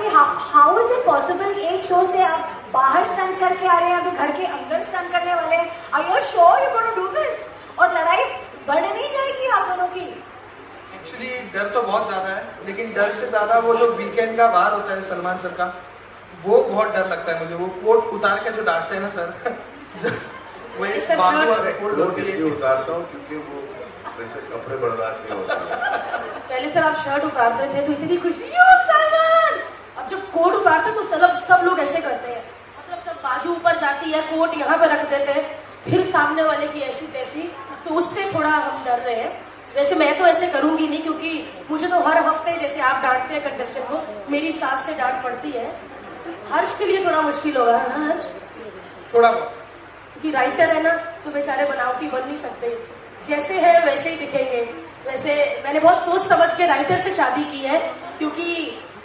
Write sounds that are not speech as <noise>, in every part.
कि how is it possible एक show से आप बाहर स्टंट करके आ रहे हैं अभी घर के अंदर स्टंट करने वाले I you sure you gonna do this और लड़ाई बढ़ नहीं जाएगी आप दोनों की एक्चुअली डर तो बहुत ज्यादा है लेकिन डर से ज्यादा वो जो वीकेंड का बाहर होता है सलमान सर का वो बहुत डर लगता है मुझे वो कोट उतार के जो डांटते हैं ना सर <laughs> वो एक कोट उतारता हूँ क्योंकि वो वैसे कपड़े बर्दाश्त नहीं होते पहले सर आप शर्ट उतारते थे तो इतनी खुशी कोट उतारते तो सब सब लोग ऐसे करते हैं मतलब जब बाजू ऊपर जाती है कोट यहाँ पे रख देते हैं फिर सामने वाले की ऐसी तैसी तो उससे थोड़ा हम डर रहे हैं वैसे मैं तो ऐसे करूंगी नहीं क्योंकि मुझे तो हर हफ्ते जैसे आप डांटते हैं कंटेस्टेंट को मेरी सास से डांट पड़ती है हर्ष के लिए थोड़ा मुश्किल होगा है ना हर्ष थोड़ा क्योंकि राइटर है ना तो बेचारे बनावटी बन नहीं सकते जैसे है वैसे ही दिखेंगे वैसे मैंने बहुत सोच समझ के राइटर से शादी की है क्योंकि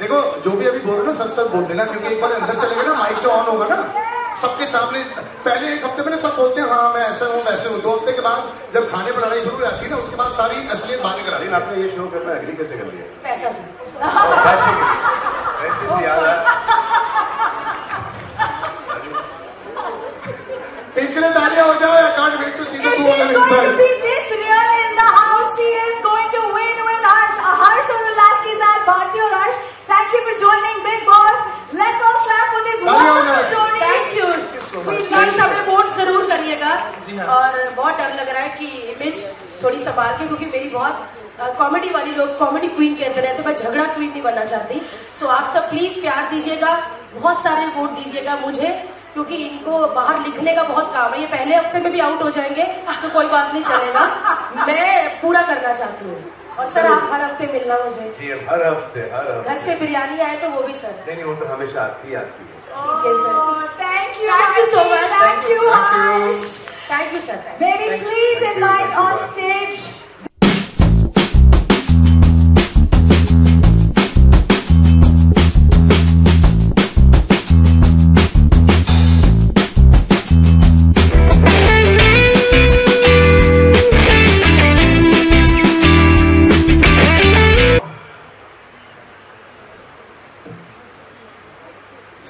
देखो जो भी अभी बोल रहे हो सच सच बोल देना क्योंकि एक बार अंदर चले गए ना माइक जो ऑन होगा ना सबके सामने पहले एक हफ्ते में ना सब बोलते हैं हाँ मैं ऐसे हूँ वैसे हूँ दो हफ्ते के बाद जब खाने लड़ाई शुरू हो जाती है ना उसके बाद सारी असलियत बातें करा रही आपने ये शुरू करना एग्री कैसे कर लिया पैसा से याद संभाल के क्योंकि मेरी बहुत कॉमेडी वाली लोग कॉमेडी क्वीन कहते तो मैं झगड़ा क्वीन नहीं बनना चाहती सो आप सब प्लीज प्यार दीजिएगा बहुत सारे वोट दीजिएगा मुझे क्योंकि इनको बाहर लिखने का बहुत काम है ये पहले हफ्ते में भी आउट हो जाएंगे तो कोई बात नहीं चलेगा मैं पूरा करना चाहती हूँ और सर आप हर हफ्ते मिलना मुझे हर हफ्ते हर हफ्ते घर से बिरयानी आए तो वो भी सर नहीं वो तो हमेशा आपकी आती है ठीक है sir thank you thank you so much thank you thank you sir मेरी please invite on stage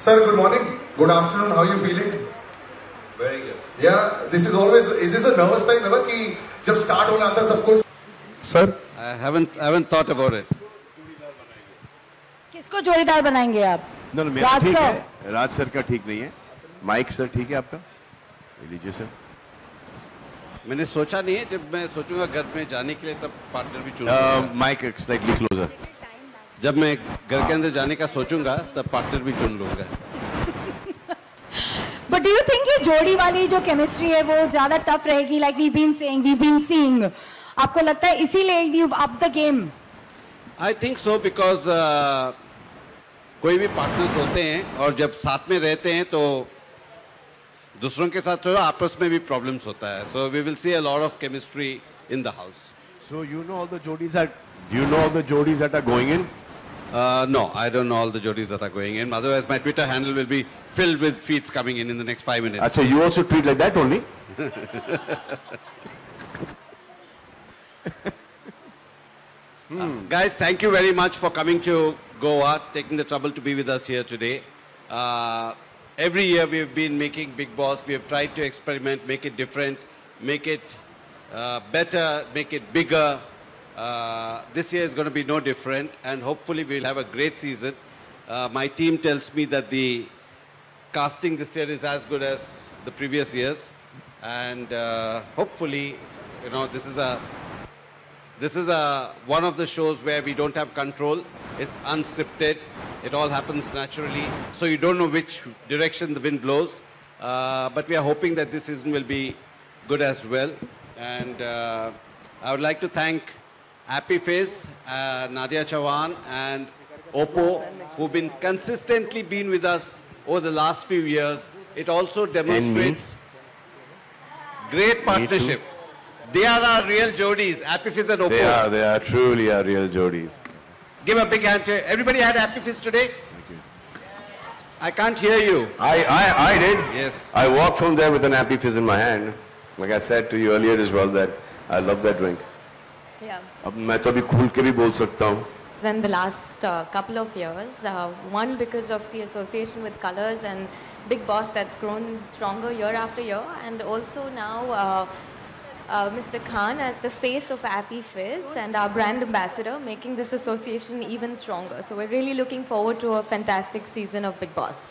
Sir, good morning. Good afternoon. How are you feeling? Very good. Yeah, this is always. Is this a nervous time ever? कि जब start होना आता सब कुछ. Sir, I haven't I haven't thought about it. किसको जोड़ीदार बनाएंगे आप? No, no, मेरा ठीक है. राज सर का ठीक नहीं है. माइक सर ठीक है आपका? लीजिए सर. मैंने सोचा नहीं है जब मैं सोचूंगा घर में जाने के लिए तब पार्टनर भी चुनूंगा माइक स्लाइटली क्लोजर जब मैं घर के अंदर जाने का सोचूंगा तब पार्टनर भी चुन लूंगा जोड़ी वाली जो केमिस्ट्री है वो ज्यादा टफ रहेगी like we been saying we been seeing आपको लगता है इसीलिए we up the game I think so because कोई भी पार्टनर्स होते हैं और जब साथ में रहते हैं तो दूसरों के साथ थोड़ा आपस में भी प्रॉब्लम्स होता है so we will see a lot of chemistry in the house so you know all the Jody's are you know all the Jody's that are going in Uh, no, I don't know all the jodis that are going in. Otherwise, my Twitter handle will be filled with feeds coming in in the next five minutes. Uh, so you also tweet like that only? <laughs> uh, guys, thank you very much for coming to Goa, taking the trouble to be with us here today. Uh, every year we have been making Bigg Boss. We have tried to experiment, make it different, make it uh, better, make it bigger, uh, this year is going to be no different, and hopefully we'll have a great season. Uh, my team tells me that the casting this year is as good as the previous years, and uh, hopefully, you know, this is a this is a one of the shows where we don't have control. It's unscripted. It all happens naturally, so you don't know which direction the wind blows. Uh, but we are hoping that this season will be good as well, and uh, I would like to thank Happy uh, Nadia Chauhan and Oppo who've been consistently been with us over the last few years. It also demonstrates great partnership. They are our real Jodis, Appy Fizz and Oppo. They are, they are truly our real Jodis. Give a big hand to everybody had Appy Fizz today? I can't hear you. I, I, I did. Yes. I walked from there with an Appy Fizz in my hand. Like I said to you earlier as well that I love that drink. अब मैं तो खुल के भी बोल सकता हूँ than the last uh, couple of years. Uh, one, because of the association with colors and Bigg Boss that's grown stronger year after year, and also now uh, uh Mr. Khan as the face of Appy Fizz and our brand ambassador, making this association even stronger. So we're really looking forward to a fantastic season of Bigg Boss.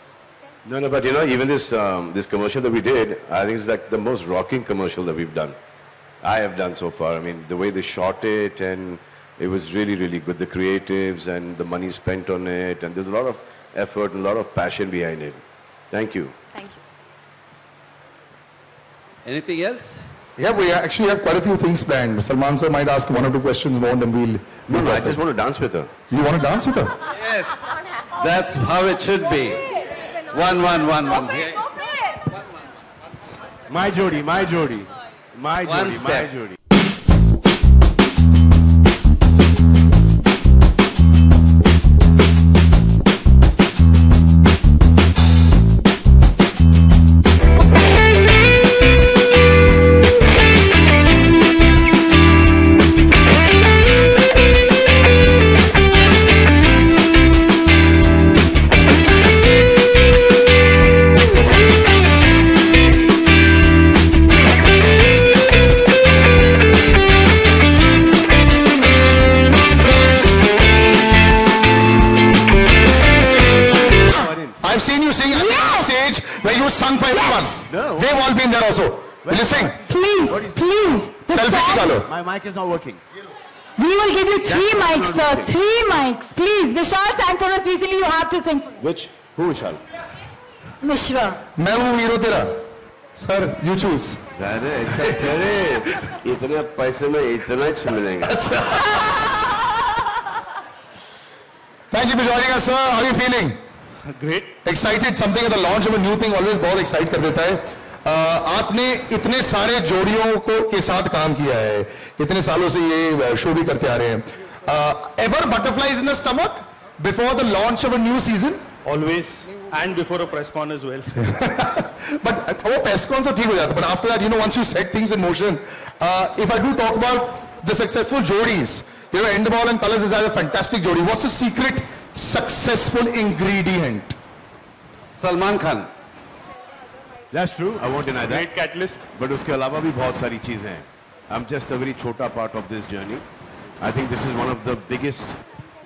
No, no, but you know, even this um, this commercial that we did, I think it's like the most rocking commercial that we've done. I have done so far. I mean, the way they shot it and it was really, really good. The creatives and the money spent on it and there's a lot of effort and a lot of passion behind it. Thank you. Thank you. Anything else? Yeah, we actually have quite a few things planned. Salman sir might ask one or two questions more and then we'll... No, no, I just want to dance with her. You want to dance with her? yes. That's how it should be. One, one, one, one. My Jodi, my Jodi. My One step. my duty. I've seen you sing at yes. the stage where you sung for yes. everyone. No. They've all been there also. Will you sing? Please, please. Selfish Selfie My mic is not working. We will give you three That's mics, sir. Working. Three mics. Please. Vishal sang for us recently. You have to sing. Which? Who Vishal? Mishra. मैं हूँ hero तेरा Sir, you choose. अरे इतने पैसे में इतना अच्छा छिलेंगे Thank you for joining us, sir. How are you feeling? Great excited something the launch of a new thing always बहुत एक्साइट कर देता है uh, आपने इतने सारे जोड़ियों को के साथ काम किया है इतने सालों से ये शो भी करते आ रहे हैं ever butterfly in stomach before the launch of a new season always and before a press con is well but वो प्रेस कॉन सा ठीक हो जाता but after that you know once you set things in motion if I do talk about the successful जोड़ीज you know and ball and colours is as a fantastic जोड़ी what's the secret successful ingredient? Salman Khan. That's true. I won't deny that. Great catalyst. But उसके अलावा भी बहुत सारी चीजें I I'm just a very chota part of this journey. I think this is one of the biggest,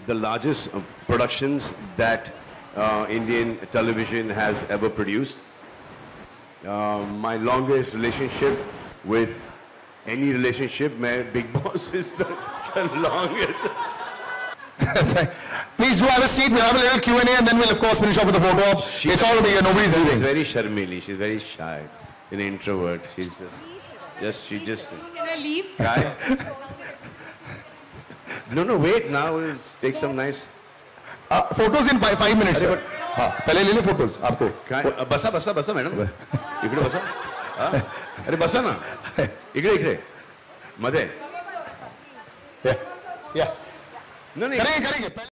the largest uh, productions that uh, Indian television has ever produced. Uh, my longest relationship with any relationship, <laughs> my Bigg Boss is the, <laughs> the longest. Please do have a seat. We'll have a little Q&A and then we'll of course finish off with a photo She it's all here. Nobody's she's leaving. She's very sharmili. She's very shy. An introvert. She's just... Just, she just... Can I leave? no, no, wait now. We'll take some nice... Uh, photos in five, five minutes, sir. Pehle lele photos. Aapko. Photos uh, Basa basa बसा बसा madam इकडे बसा अरे बसा ना इकडे इकडे Yeah. या Non è... Carinca, carinca.